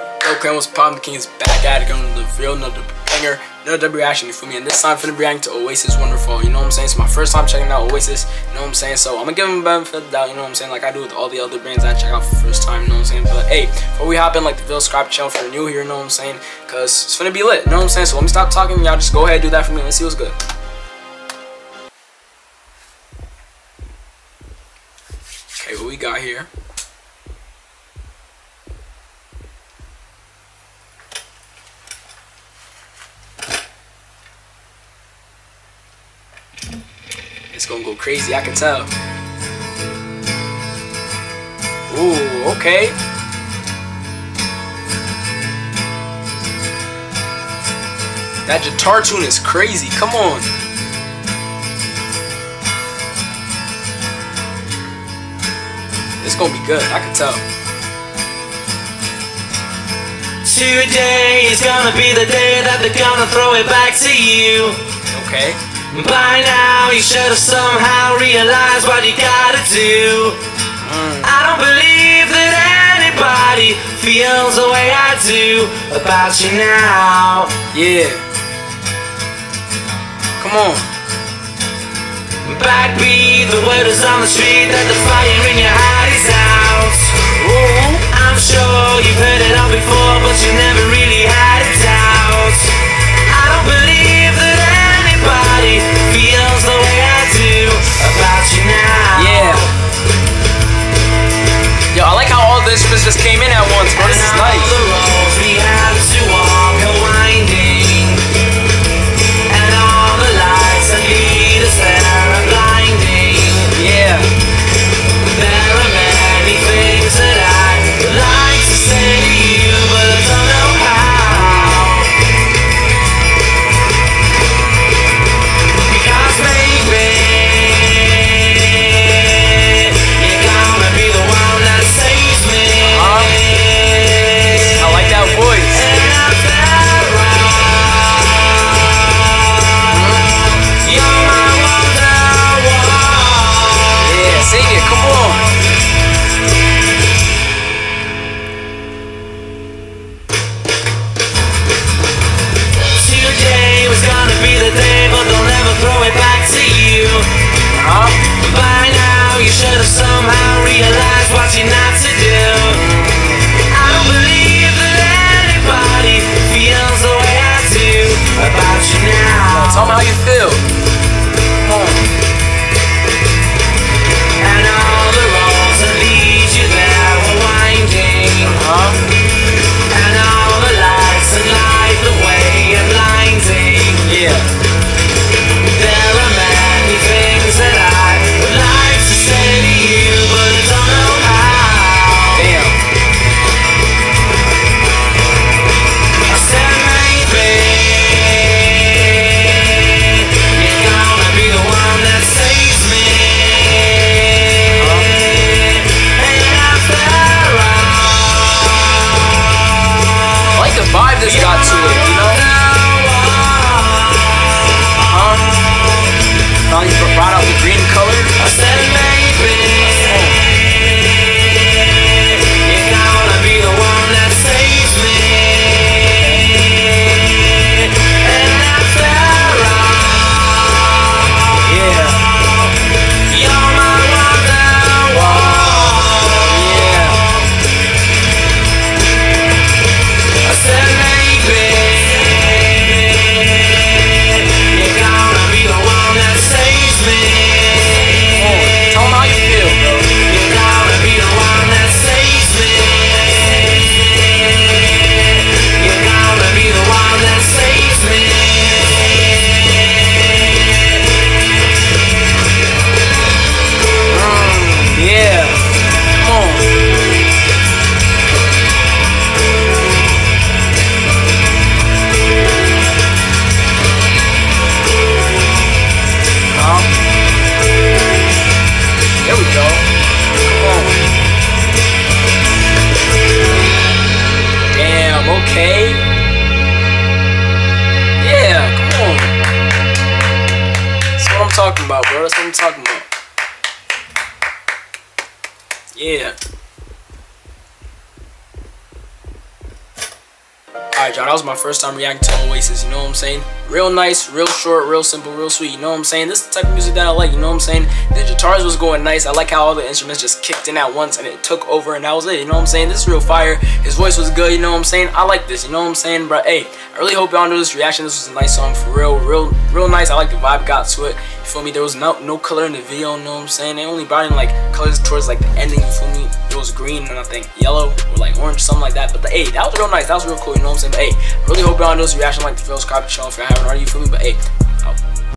Yo, Clan, what's poppin'? King back at it, going to the real, another banger, another reaction, you feel me? And this time, I'm finna be reacting to Oasis Wonderwall, you know what I'm saying? It's my first time checking out Oasis, you know what I'm saying? So, I'm gonna give him a benefit of the doubt, you know what I'm saying? Like I do with all the other bands I check out for the first time, you know what I'm saying? But, hey, before we hop in, like the video, subscribe channel if you're new here, you know what I'm saying? Because it's finna be lit, you know what I'm saying? So, let me stop talking, y'all just go ahead and do that for me, let's see what's good. Okay, what we got here? It's gonna go crazy, I can tell. Ooh, okay. That guitar tune is crazy, come on. It's gonna be good, I can tell. Today is gonna be the day that they're gonna throw it back to you. Okay. By now, you should have somehow realized what you gotta do. I don't believe that anybody feels the way I do about you now. Yeah. Come on. Backbeat, the word is on the street that the fire in your heart is out. Ooh. I'm sure you've heard it all before, but you never really had a doubt. I don't believe how you feel. This got to it, you know? Huh? Finally br- brought out the green color. Okay. Yeah, come on. That's what I'm talking about, bro. That's what I'm talking about. Yeah. Alright, y'all, that was my first time reacting to Oasis, you know what I'm saying? Real nice, real short, real simple, real sweet, you know what I'm saying? This is the type of music that I like, you know what I'm saying? The guitars was going nice, I like how all the instruments just kicked in at once and it took over and that was it, you know what I'm saying? This is real fire, his voice was good, you know what I'm saying? I like this, you know what I'm saying? But hey, I really hope y'all enjoy this reaction, this was a nice song for real, real, real nice, I like the vibe got to it, you feel me? There was no, no color in the video, you know what I'm saying? They only brought in like colors towards like the ending, you feel me? It was green and I think yellow or like orange, something like that. But the hey, that was real nice. That was real cool. You know what I'm saying? But hey, really hope y'all enjoy this reaction. Like the subscribe to channel if you already. You feel me? But hey, out.